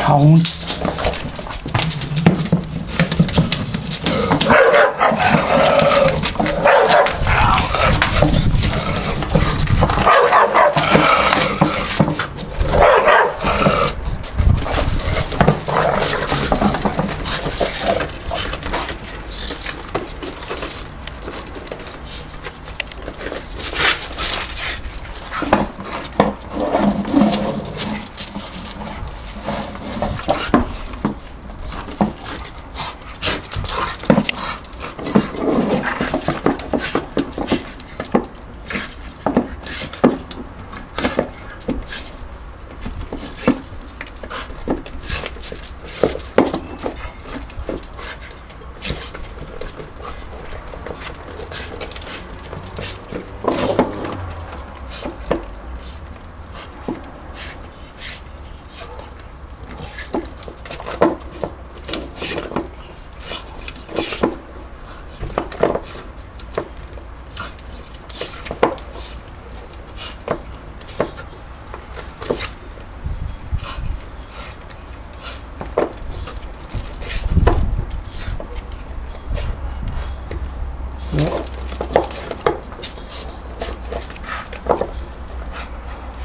cone.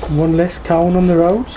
One less cone on the road.